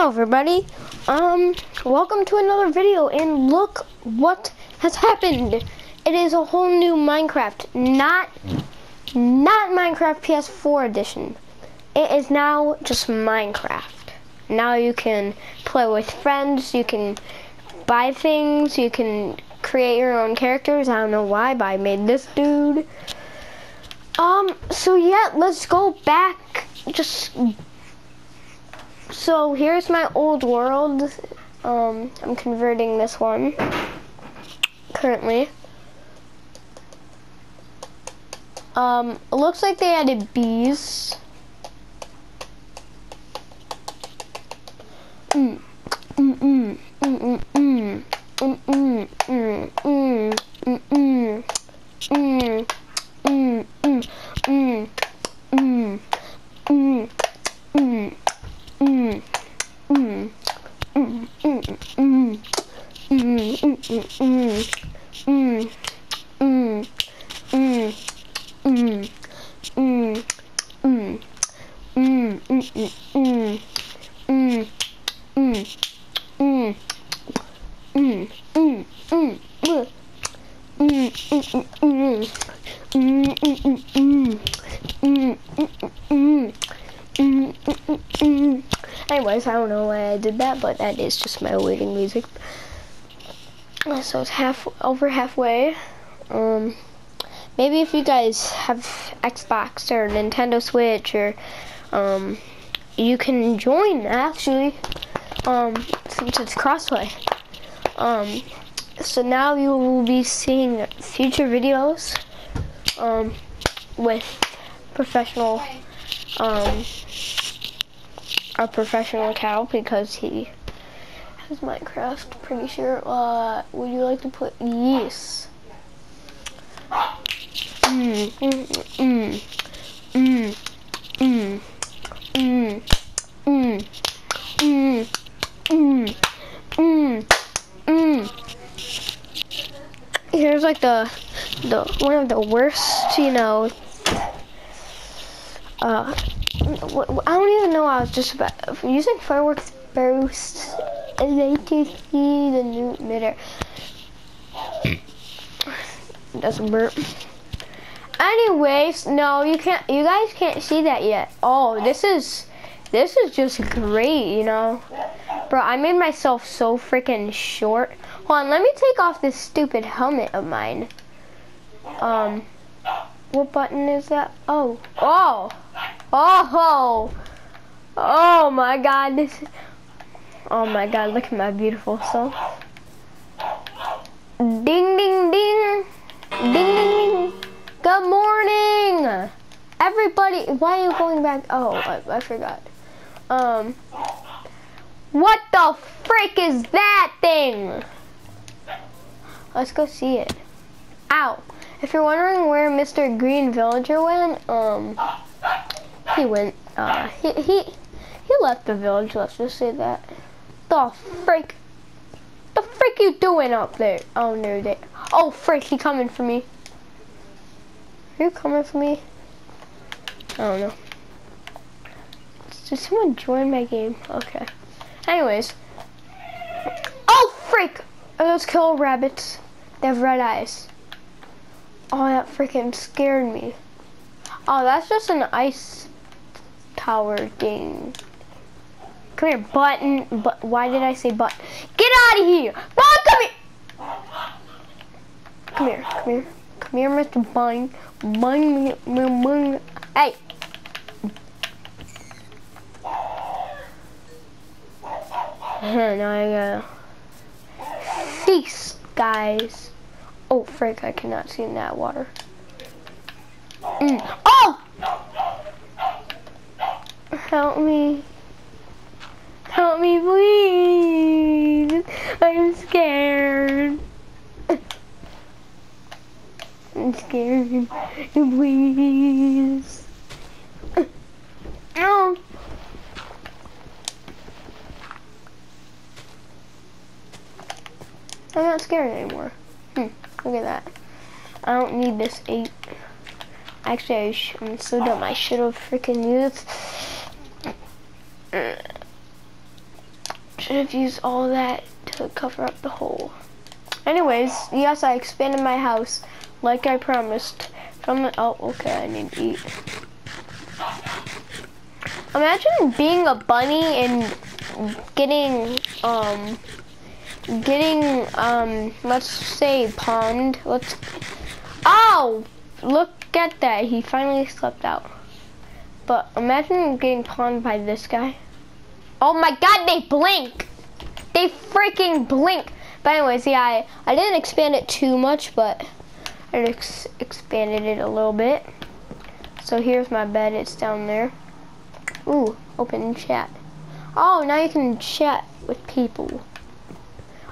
Hello everybody, um, welcome to another video and look what has happened. It is a whole new Minecraft, not, not Minecraft PS4 edition. It is now just Minecraft. Now you can play with friends, you can buy things, you can create your own characters. I don't know why, but I made this dude. Um, so yeah, let's go back, just so here's my old world. Um, I'm converting this one currently. Um, it looks like they added bees. Mm. Mm mm mm mm mm mm mm mm mm mm mm mm mm mm mm mm Anyways, I don't know why I did that, but that is just my waiting music. So it's half over halfway. Um, maybe if you guys have Xbox or Nintendo Switch or um, you can join actually um, since it's crossplay. Um, so now you will be seeing future videos um, with professional um, a professional cow because he has Minecraft. Pretty sure. Uh, would you like to put yes? Mm, mm, mm, mm, mm, mm, mm, mm, mm, mm, mm. Here's like the the one of the worst, you know. Uh, I don't even know. I was just about using fireworks bursts to see the new emitter. Doesn't burp. Anyways, no, you can't. You guys can't see that yet. Oh, this is this is just great, you know, bro. I made myself so freaking short. Hold on, let me take off this stupid helmet of mine. Um, what button is that? Oh, oh. Oh, oh my God! This, oh my God! Look at my beautiful soul. Ding, ding, ding, ding, ding. Good morning, everybody. Why are you going back? Oh, I, I forgot. Um, what the frick is that thing? Let's go see it. Ow! If you're wondering where Mr. Green Villager went, um he went, uh, he, he, he left the village, let's just say that. The freak, the freak you doing up there? Oh, no, they, oh, freak, he coming for me. Are you coming for me? I don't know. Did someone join my game? Okay. Anyways. Oh, freak! Let's kill rabbits. They have red eyes. Oh, that freaking scared me. Oh, that's just an ice tower thing. Come here, button. But why did I say button? Get out of here! Button, come here! Come here, come here. Come here, Mr. Bung. Bung, bung, bung. Hey! now I gotta feast, guys. Oh, frick, I cannot see in that water. Mm. Help me. Help me, please. I'm scared. I'm scared. Please. No. I'm not scared anymore. Hmm, look at that. I don't need this eight. Actually, I am so dumb. I should have freaking used Should have used all that to cover up the hole. Anyways, yes, I expanded my house like I promised. From the, oh, okay, I need to eat. Imagine being a bunny and getting, um, getting, um, let's say pond. Let's, oh, look at that. He finally slept out. But imagine getting pawned by this guy. Oh my god, they blink! They freaking blink! But anyways, yeah, I, I didn't expand it too much, but I ex expanded it a little bit. So here's my bed, it's down there. Ooh, open chat. Oh, now you can chat with people.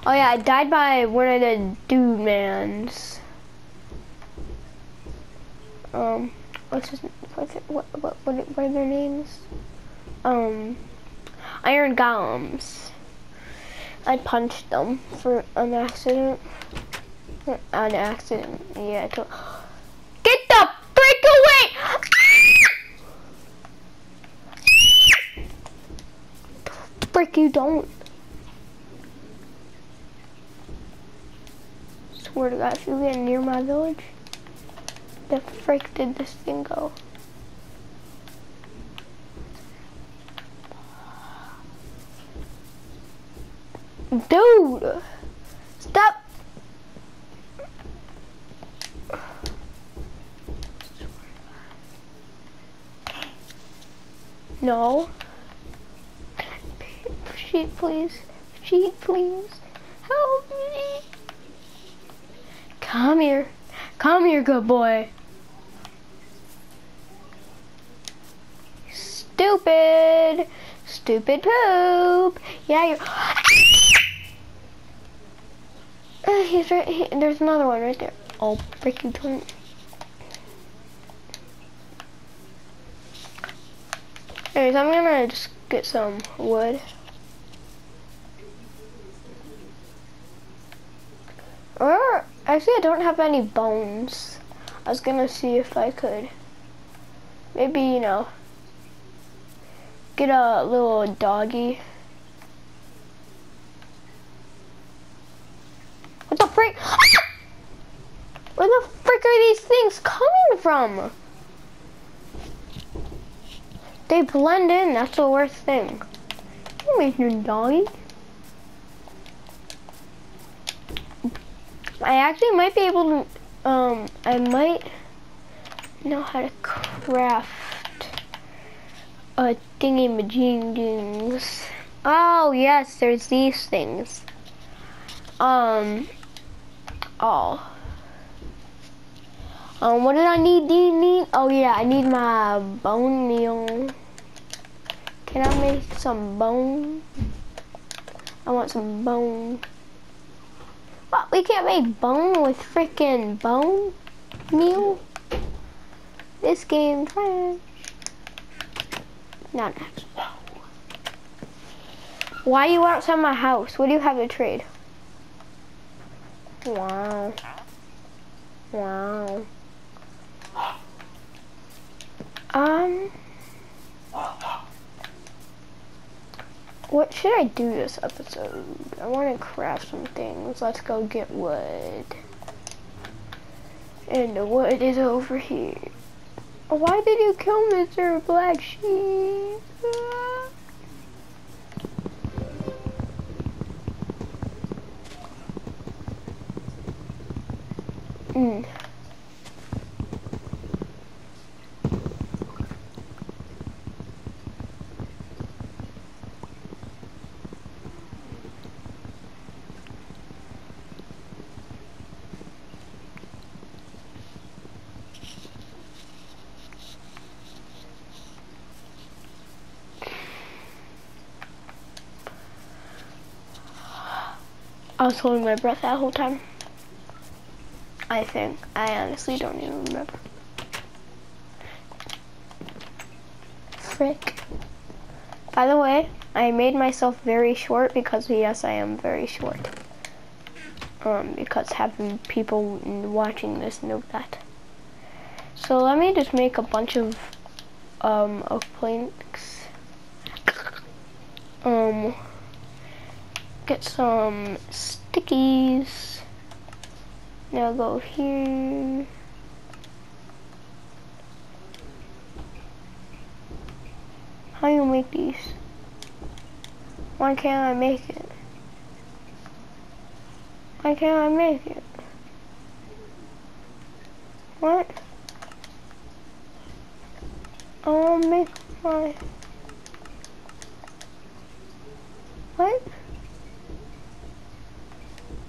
Oh yeah, I died by one of the dude mans. Um, what's his, what's it, what, what, what, what are their names? Um, Iron Golems. I punched them for an accident. An accident, yeah. Get the freak away! frick you don't. Swear to God, if you get near my village, the frick did this thing go? Dude! Stop! No. Sheep, please. Sheep, please. Help me. Come here. Come here, good boy. Stupid. Stupid poop. Yeah, you're... Uh, he's right. He, there's another one right there. Oh, freaking twin. Anyways, I'm gonna just get some wood. Or, actually I don't have any bones. I was gonna see if I could, maybe, you know, get a little doggy. What the frick? Where the frick are these things coming from? They blend in, that's the worst thing. You make your doggy. I actually might be able to, um, I might know how to craft a thingy majing Oh yes, there's these things. Um, oh. Um, what did I need? Need, need? Oh yeah, I need my bone meal. Can I make some bone? I want some bone. What? We can't make bone with freaking bone meal? This game trash. Not next. Why are you outside my house? What do you have to trade? Wow. Wow. Um. What should I do this episode? I want to craft some things. Let's go get wood. And the wood is over here. Why did you kill Mr. Black Sheep? Mm. Was holding my breath that whole time. I think. I honestly don't even remember. Frick. By the way, I made myself very short because yes, I am very short. Um, because having people watching this know that. So let me just make a bunch of um of planks. Um get some stickies. Now go here. How do you make these? Why can't I make it? Why can't I make it? What? I want to make my... What?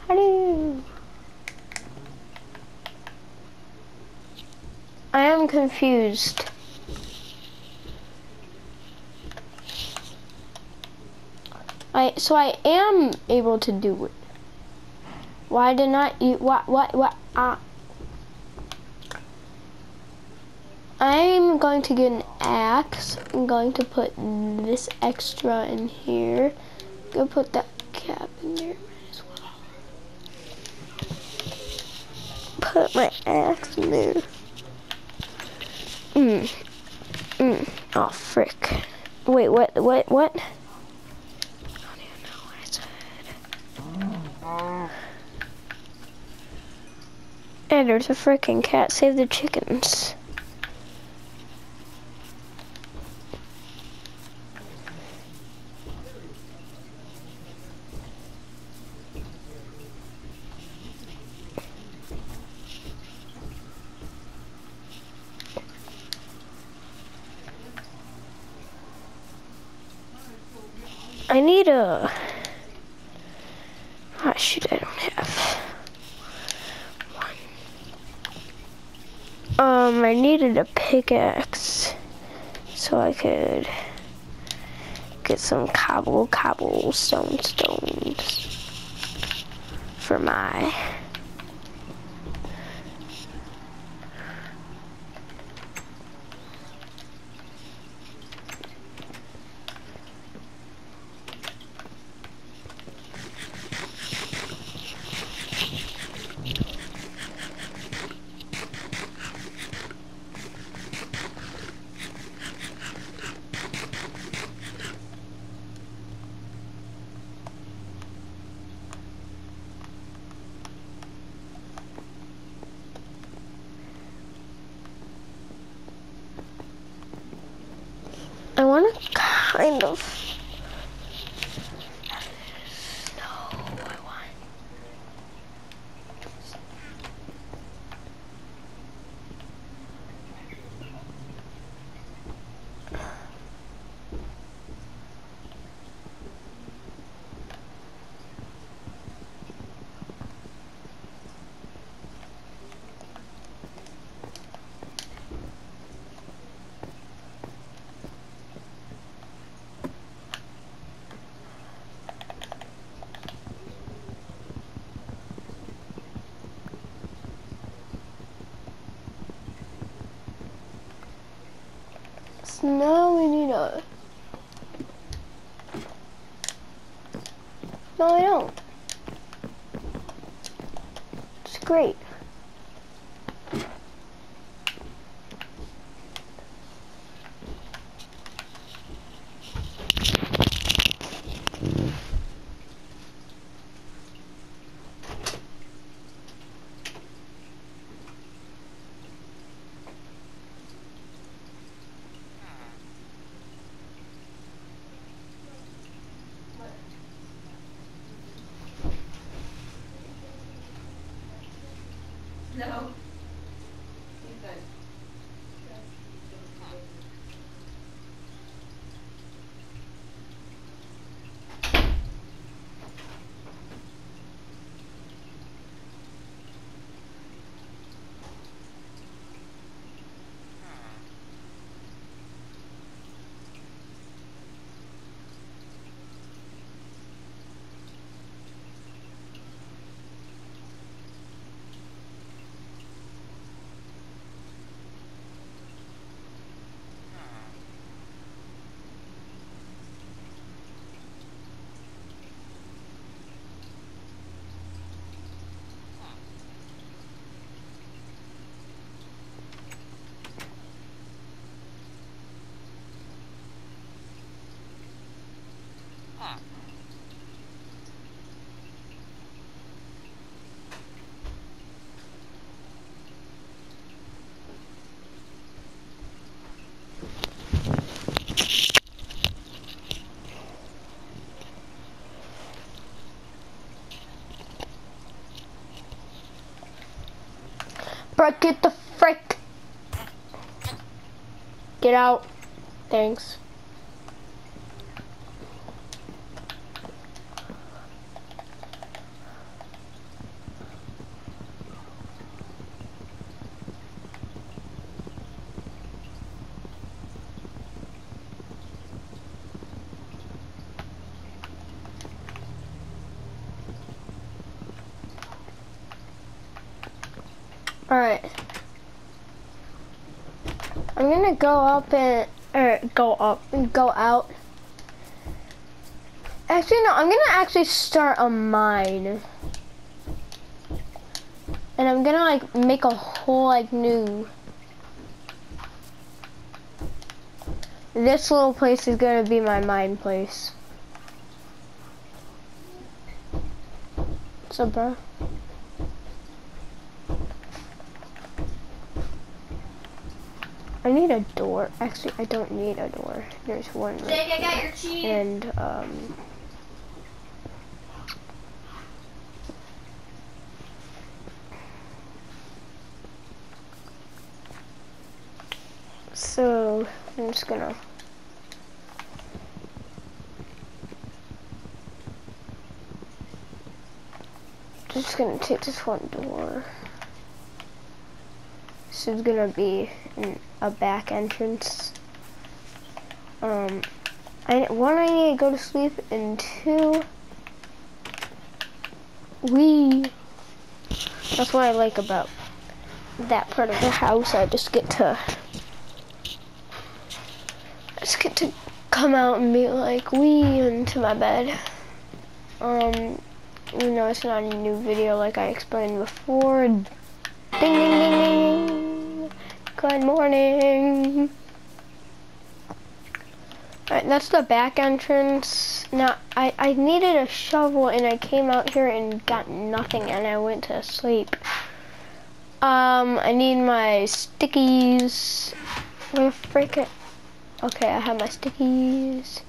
How do you... I am confused. I so I am able to do it. Why did not you what what what uh I'm going to get an axe. I'm going to put this extra in here. Go put that cap in there as well. Put my axe in there. Mm. Mm. Oh frick. Wait, what what what? What And there's a freaking cat. Save the chickens. I need a. Oh shoot, I don't have one. Um, I needed a pickaxe so I could get some cobble, cobblestone stones for my. I want to kind of. No, I want. So now we need a. No, I don't. It's great. But get the frick. Get out. Thanks. Alright. I'm gonna go up and, or go up, and go out. Actually, no, I'm gonna actually start a mine. And I'm gonna like make a whole like new. This little place is gonna be my mine place. Up, bro? I need a door. Actually, I don't need a door. There's one. Right I got your cheese. and um. So I'm just gonna. Just gonna take this one door. This is gonna be an, a back entrance. Um, I, one, I need to go to sleep, and two, we, that's what I like about that part of the house. I just get to, I just get to come out and be like, we into my bed. Um, you know, it's not a new video like I explained before. Ding, ding, ding, ding. Good morning. Alright, that's the back entrance. Now, I, I needed a shovel and I came out here and got nothing and I went to sleep. Um, I need my stickies. Where frick it? Okay, I have my stickies.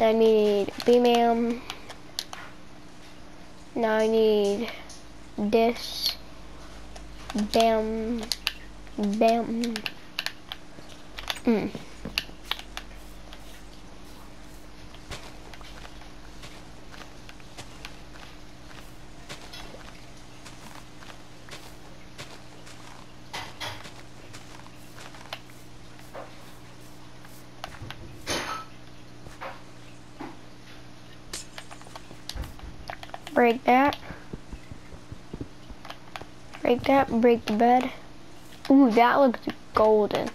I need BMAM. Now I need this. Bam. Bam. Mm. Break that. Break that, break the bed. Ooh, that looks golden.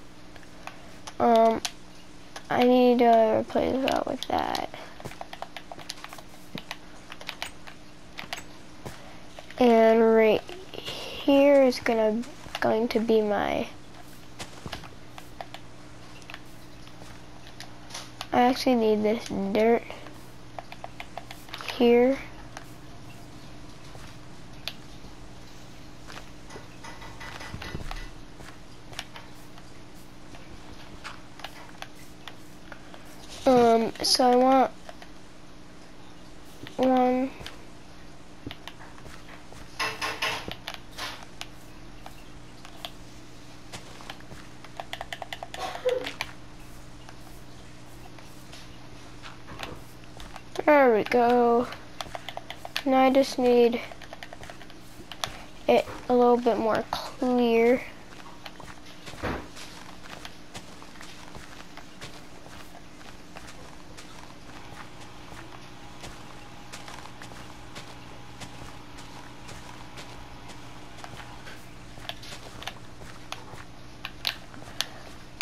Um, I need to replace that with that. And right here is gonna going to be my I actually need this dirt here. Um, so I want one There we go. Now I just need it a little bit more clear.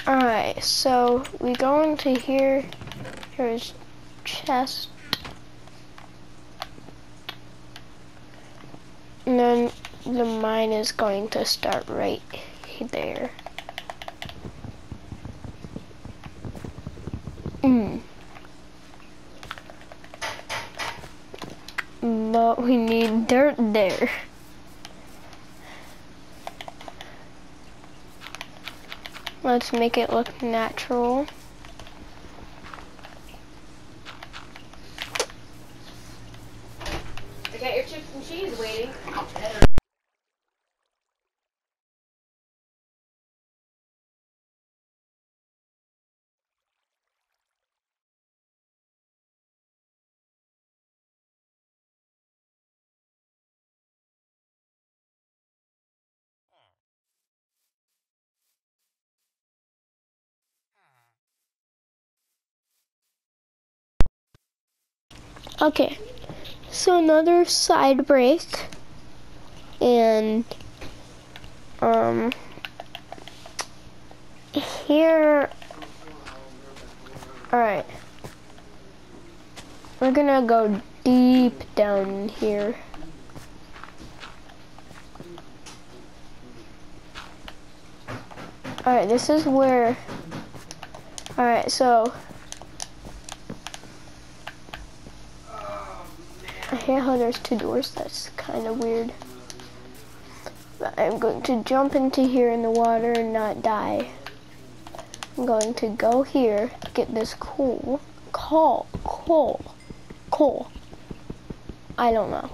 Alright, so we go into here. Here's chest. And then the mine is going to start right there. Mm. But we need dirt there. Let's make it look natural. I got your chips and cheese waiting. Okay, so another side break, and um, here, all right, we're gonna go deep down here. All right, this is where, all right, so How there's two doors. That's kind of weird. But I'm going to jump into here in the water and not die. I'm going to go here get this coal. Coal. Coal. Coal. I don't know.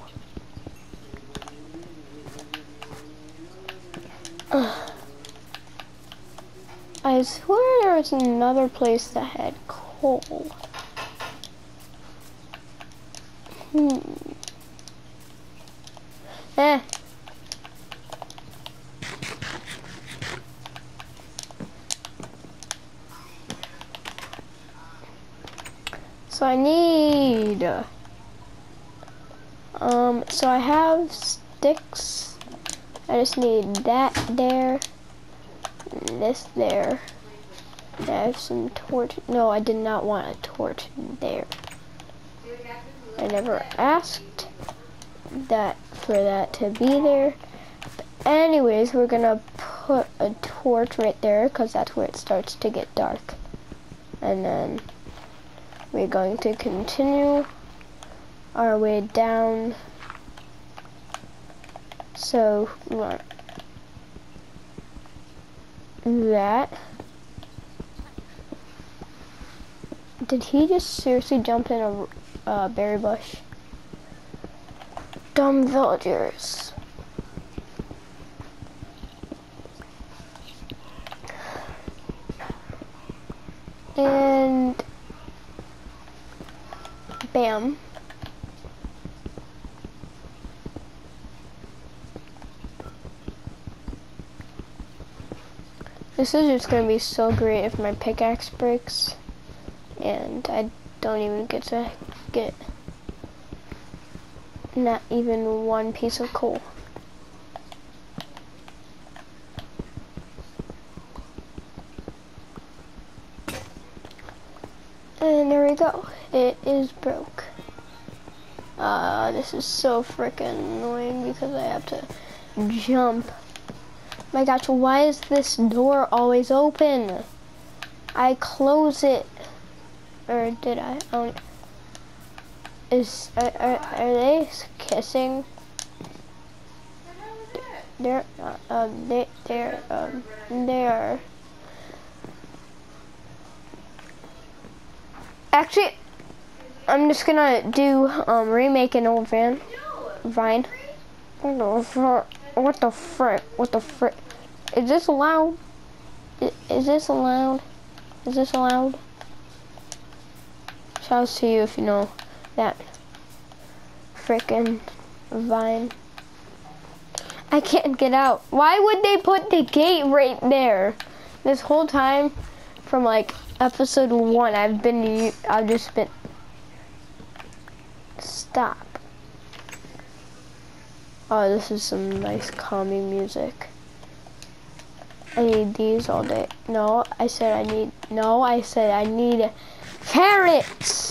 Ugh. I swear there was another place that had coal. Hmm. Eh. So I need, um, so I have sticks. I just need that there, this there. I have some torch. No, I did not want a torch there. I never asked that for that to be there. But anyways, we're gonna put a torch right there because that's where it starts to get dark. And then we're going to continue our way down. So we want that. Did he just seriously jump in a uh, berry bush. Dumb villagers. And bam. This is just gonna be so great if my pickaxe breaks and I don't even get to get not even one piece of coal. And there we go. It is broke. Uh, this is so freaking annoying because I have to jump. My gosh, why is this door always open? I close it. Or did I? Oh, is are, are, are they kissing? They're uh, um they they're um they are actually I'm just gonna do um remake an old van vine. What the frick? What the frick? What the frick? Is this allowed? Is, is this allowed? Is this allowed? Shouts to you if you know that freaking vine. I can't get out. Why would they put the gate right there? This whole time, from like episode one, I've been, I've just been, stop. Oh, this is some nice calming music. I need these all day. No, I said I need, no, I said I need carrots.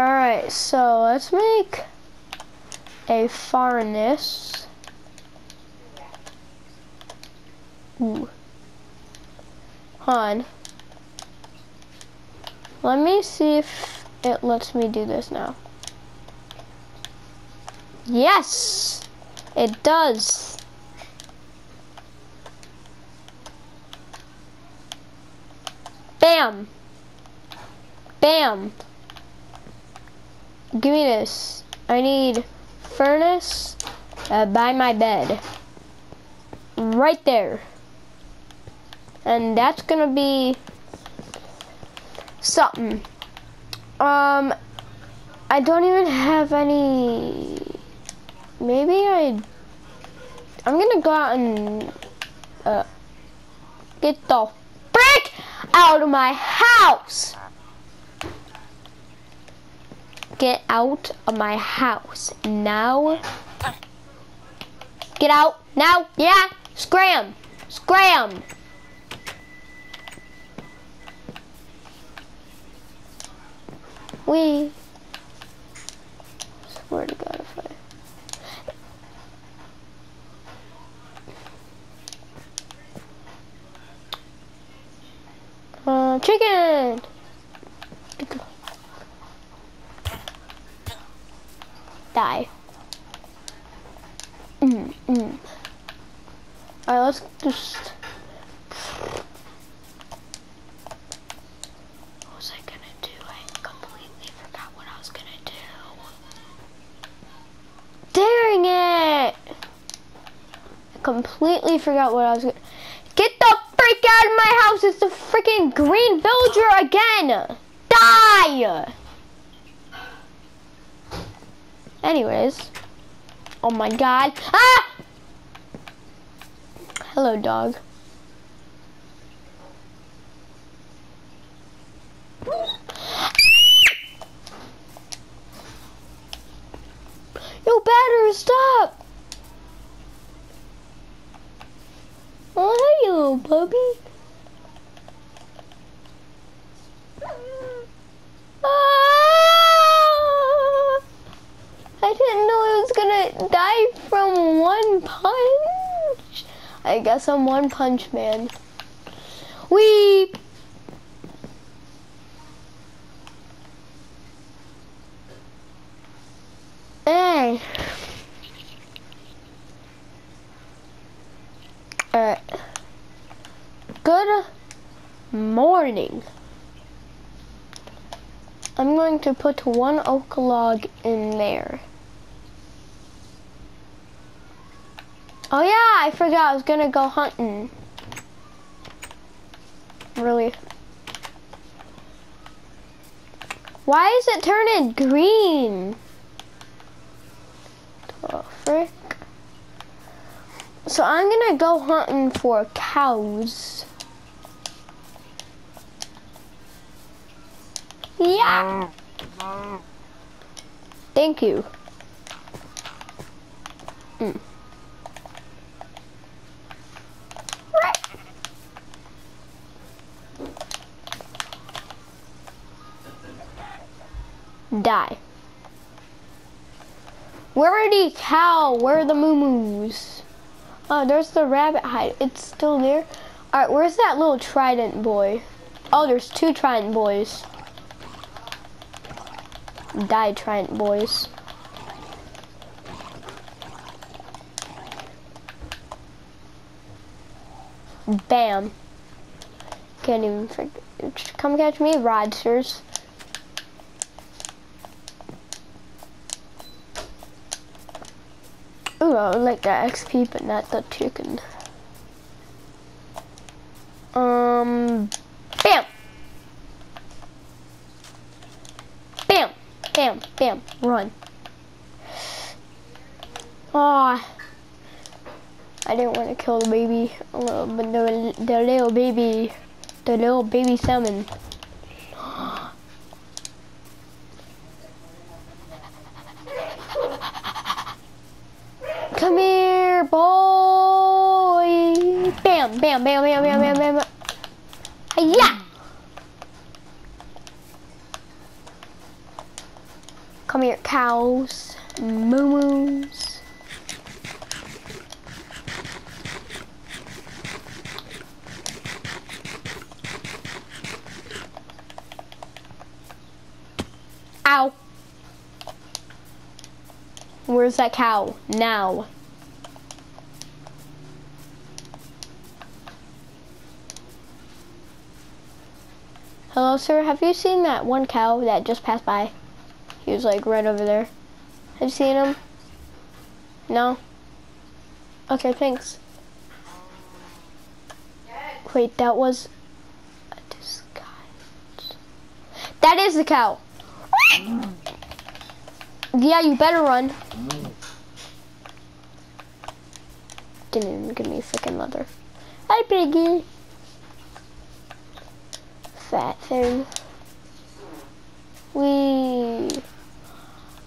Alright, so let's make a furnace. Ooh. Han. Let me see if it lets me do this now. Yes! It does. Bam! Bam! Give me this. I need furnace uh, by my bed. Right there. And that's gonna be something. Um, I don't even have any, maybe I, I'm gonna go out and uh, get the frick out of my house. Get out of my house now. Get out now. Yeah, scram, scram. We swear to God if I. Uh, chicken! Die. Mm, mm. Alright, let's just... What was I gonna do? I completely forgot what I was gonna do. Dang it! I completely forgot what I was gonna... Get the freak out of my house! It's the freaking green villager again! Die! Anyways. Oh my god. Ah! Hello, dog. You better stop! Oh, puppy. Ah! I didn't know it was gonna die from one punch. I guess I'm one punch man. We. Hey. Alright. Good morning. I'm going to put one oak log in there. Oh yeah, I forgot I was gonna go hunting. Really. Why is it turning green? Oh, frick. So I'm gonna go hunting for cows. Yeah. Mm. Thank you. Mm. Die. Where are the cow? Where are the moo-moos? Oh, there's the rabbit hide. It's still there. All right, where's that little trident boy? Oh, there's two trident boys. Die, trident boys. Bam. Can't even. Come catch me, Rodsters. Ooh, I would like that XP, but not the chicken. Um, bam! Bam! Bam! Run. Aw. I didn't want to kill the baby, uh, but the, the little baby, the little baby salmon. Come here, boy. Bam, bam, bam, bam, bam. Yeah. Come here, cows, moo-moos. Ow. Cow? Now. Hello, sir. Have you seen that one cow that just passed by? He was like right over there. Have you seen him? No? Okay, thanks. Wait, that was a disguise. That is the cow. Yeah, you better run. Even give me freaking leather. Hi, piggy. Fat thing. We.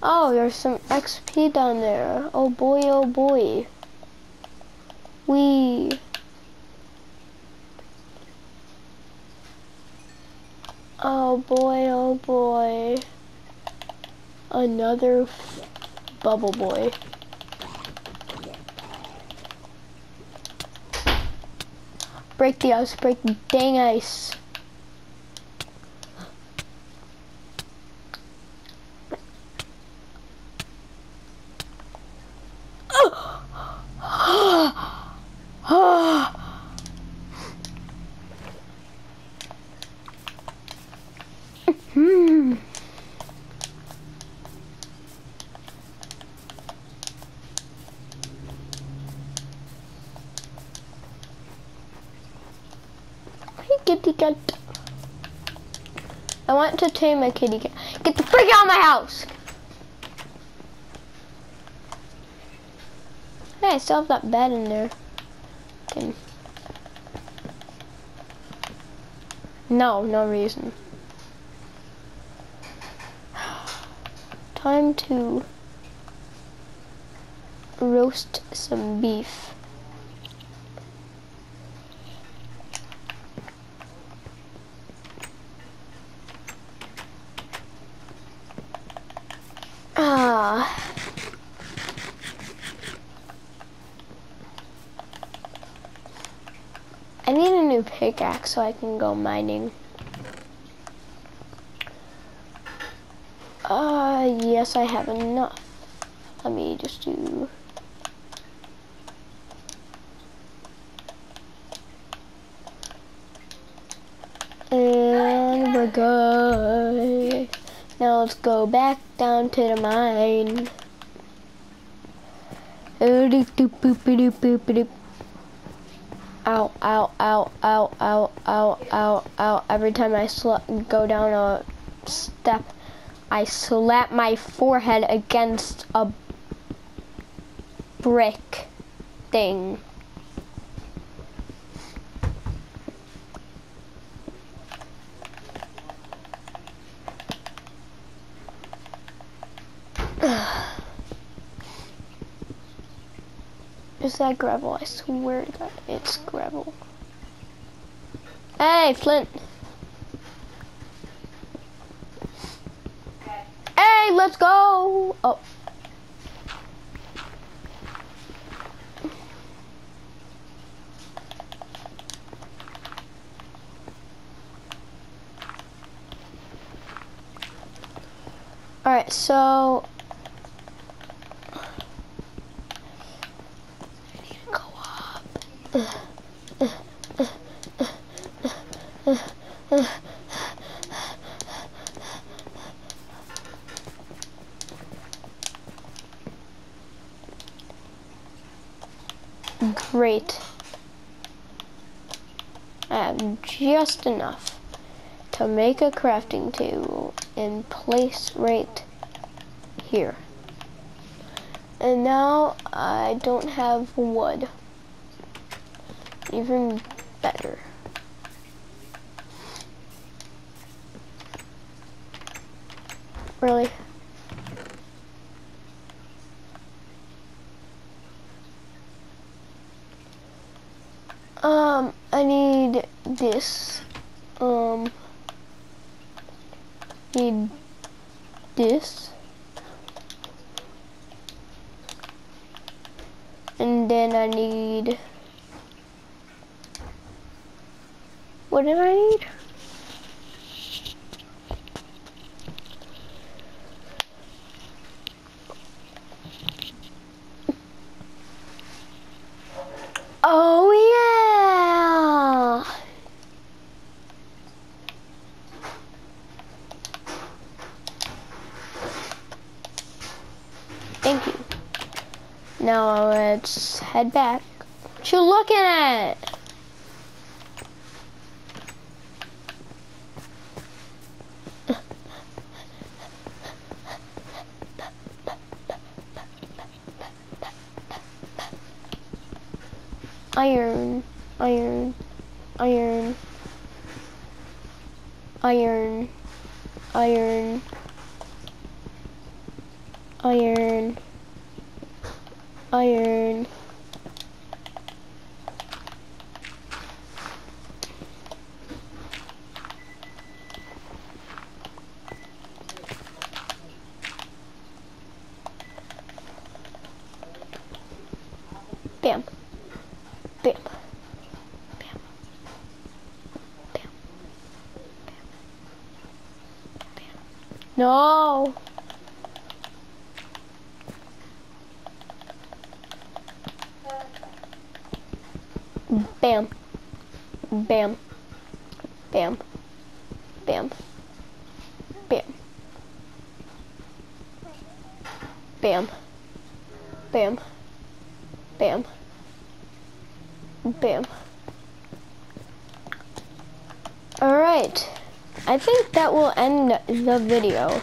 Oh, there's some XP down there. Oh boy, oh boy. We. Oh boy, oh boy. Another bubble boy. Break the ice, break the dang ice. Hmm. Hey, kitty cat. I want to tame a kitty cat. Get the freak out of my house! Hey, I still have that bed in there. Okay. No, no reason. Time to roast some beef. Ah. I need a new pickaxe so I can go mining. Uh, yes, I have enough. Let me just do... And we're good. Now let's go back down to the mine. Ow, ow, ow, ow, ow, ow, ow, ow. Every time I go down a step, I slap my forehead against a brick thing. That gravel? I swear to God, it's gravel. Hey, Flint. Hey, let's go. Oh. All right, so Great. I have just enough to make a crafting table and place right here. And now I don't have wood. Even better. Really? Um, I need this. Um, need this. And then I need, what did I need? Oh yeah! Thank you. Now let's head back. What you looking at? iron, iron, iron, iron, iron, iron, iron. Bam. Bam. Bam. Bam. Bam. Bam. No. Bam. Bam. Bam. Bam. Bam. Bam. Bam. Bam. Bam. Alright. I think that will end the video.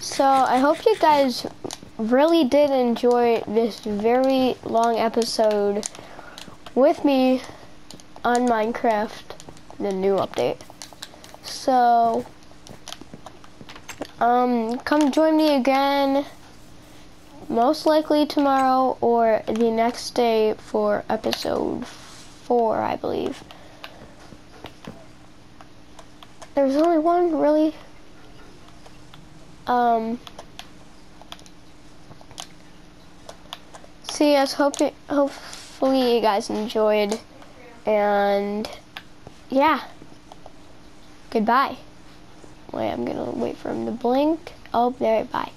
So I hope you guys really did enjoy this very long episode with me on Minecraft, the new update. So, um, come join me again, most likely tomorrow or the next day for episode four, I believe. There's only one, really. Um, see, so yes, hope you, hopefully you guys enjoyed, and yeah, goodbye. Wait, I'm gonna wait for him to blink. Oh, there, bye.